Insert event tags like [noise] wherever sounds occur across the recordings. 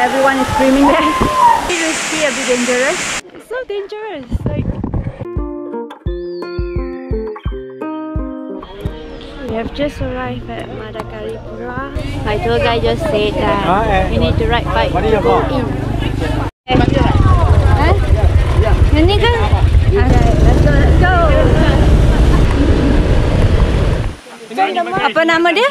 why everyone is screaming there. It's risky, a bit dangerous. It's so dangerous. Like we have just arrived at Madakaripura. My tour guide just said that we need to ride bike to go in. Eh? Huh? Yang ni? Okay, let's go, let's go. Apa nama dia?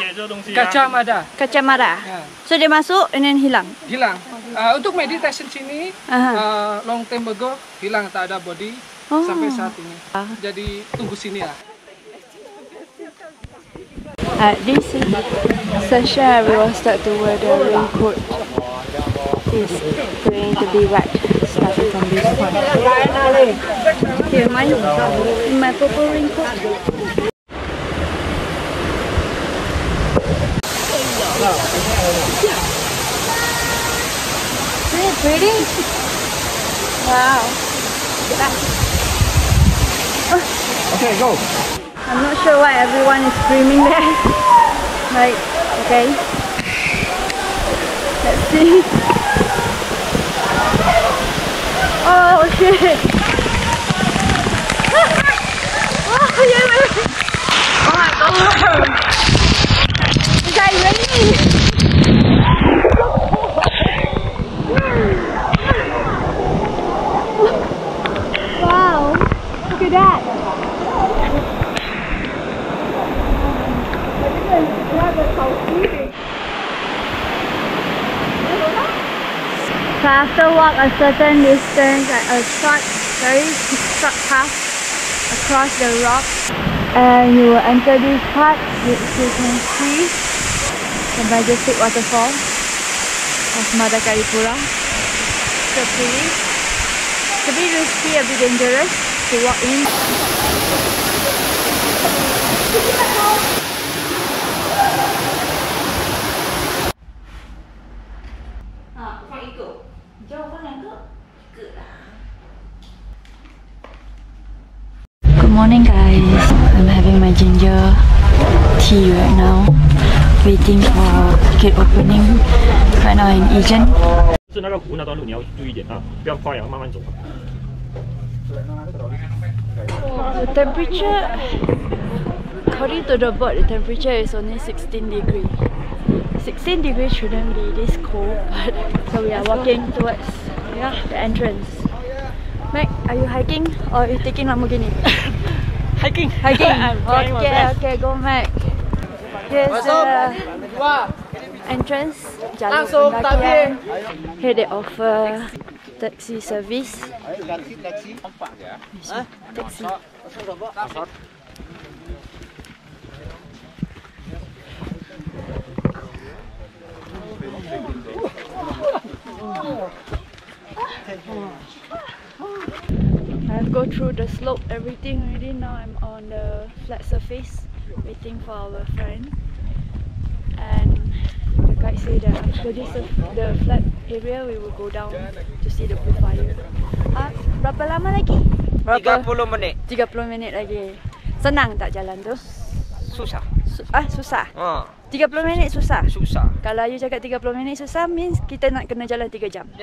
Kaca mada Kacamara. Ya. So dia masuk and then hilang. hilang. Uh, untuk meditation sini Aha. uh, long time ago hilang tak ada body Oh. sampai saat ini. Ah. Jadi tunggu sini lah. At this session, we will start to wear the raincoat. It's going to be wet, starting from this point. Here, mine, my purple raincoat. Pretty? Wow. Okay, go. I'm not sure why everyone is screaming there. [laughs] right, okay. Let's see. [laughs] Oh shit! oh, yeah, man. oh my god! It's like raining! wow! That! So after walk a certain distance, a short, very short path across the rock, and you will enter this part which you can see the majestic waterfall of Madakaripura. So pretty. It's a bit risky, a bit dangerous walk in. Good morning guys. I'm having my ginger tea right now. Waiting for gate opening. Right now in Egan. 是那个湖那段路你要注意一点啊，不要快啊，慢慢走。 The temperature, according to the board, the temperature is only 16 degree. 16 degrees shouldn't be this cold, [laughs] but so we are walking towards yeah, the entrance. Mac, are you hiking or are you taking Lamborghini? [laughs] Hiking. Hiking. [laughs] I'm okay, best. okay, go Mac. Here's the entrance. Jalur Langsung pendakian. Here they offer taxi service. Taxi. I've go through the slope, everything already. Now I'm on the flat surface, waiting for our friend. And guide say that after this, uh, the flat area, we will go down to see the blue fire. Ah, berapa lama lagi? 30 menit 30 minit lagi. Senang tak jalan tu? susah. Su- ah, susah. Ha, 30 minit susah. susah. Kalau you cakap 30 minit susah means kita nak kena jalan 3 jam. [laughs]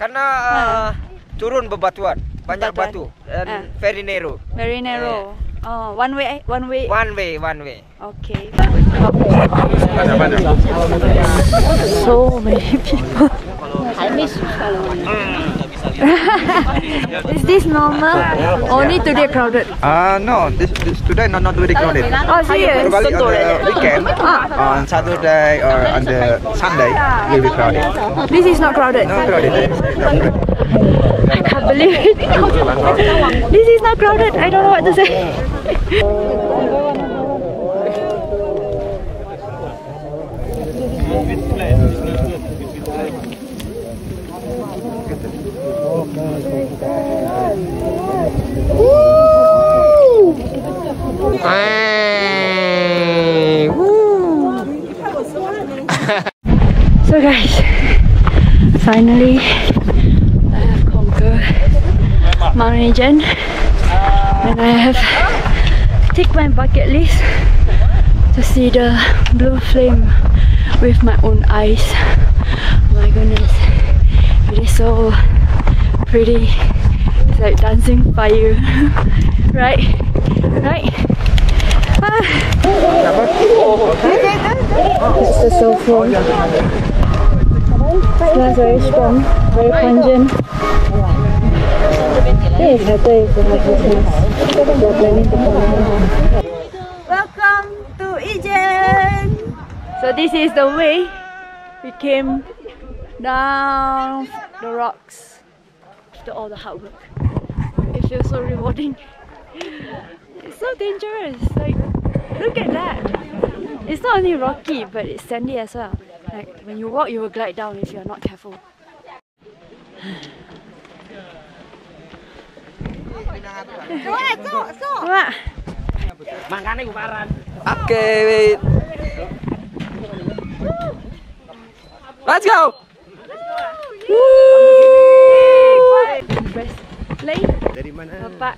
Karena uh, turun bebatuan, banyak Bebatuan. batu dan Ah. very narrow. Very narrow. Oh, one way, one way. One way, one way. Okay. So many people. I miss [laughs] Is this normal? Only today crowded. Uh, no, this, this today not not very crowded. Oh, serious? Probably on the weekend, on Saturday or on the Sunday, will be crowded. This is not crowded. No crowded. I can't believe it. [laughs] this is not crowded. I don't know what to say. [laughs] So guys, finally I have conquered Mount Ijen and I have ticked my bucket list to see the blue flame with my own eyes. Oh my goodness. It is so pretty. It's like dancing fire. [laughs] right? Right? Ah. It's just so full. Smells very strong, very pungent. Welcome to Ijen! So this is the way we came down the rocks after all the hard work. It feels so rewarding. It's so dangerous. Like, look at that. It's not only rocky, but it's sandy as well. Like when you walk, you will glide down if you are not careful. Okay. Let's go. Dari mana? Bapak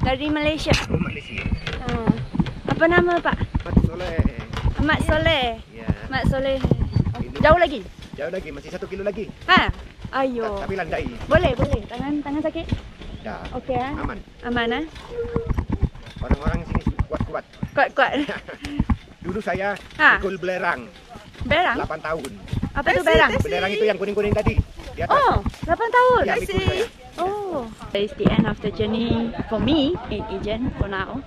dari Malaysia. Malaysia. Hmm. Apa nama Pak? Mat Soleh. Ahmad Soleh. Ya. Ahmad Soleh. Jauh lagi? Jauh lagi, masih satu kilo lagi. Ha? Ayo. Tapi landai. Boleh, boleh. Tangan tangan sakit? Dah. Okey ah. Aman. Aman ah. Orang-orang sini kuat-kuat. Kuat-kuat. [laughs] Dulu saya Ha. ikut belerang Berang? 8 tahun. Apa tu berang? Belerang itu yang kuning-kuning tadi. Di atas. Oh, 8 tahun. Ya, ikut saya. Oh. It's the end of the journey for me in Ijen for now.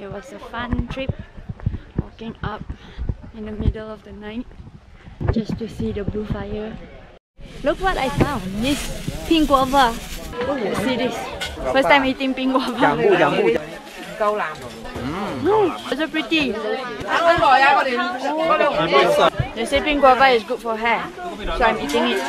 It was a fun trip walking up in the middle of the night just to see the blue fire. Look what I found. This pink guava. See this. First time eating pink guava. Jambu, jambu. Mm, it's so pretty. They say pink guava is good for hair, so I'm eating it.